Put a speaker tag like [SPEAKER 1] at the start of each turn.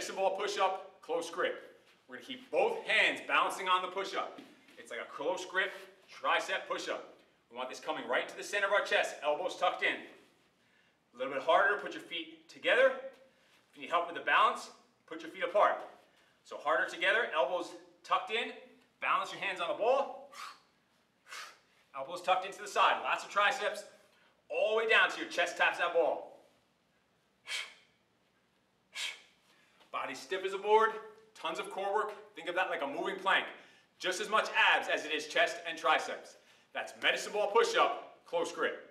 [SPEAKER 1] medicine ball push-up, close grip. We're gonna keep both hands bouncing on the push-up. It's like a close grip tricep push-up. We want this coming right into the center of our chest, elbows tucked in. A little bit harder, put your feet together. If you need help with the balance, put your feet apart. So harder together, elbows tucked in, balance your hands on the ball. Elbows tucked into the side, lots of triceps, all the way down to your chest taps that ball. Body stiff as a board, tons of core work. Think of that like a moving plank. Just as much abs as it is chest and triceps. That's medicine ball push-up, close grip.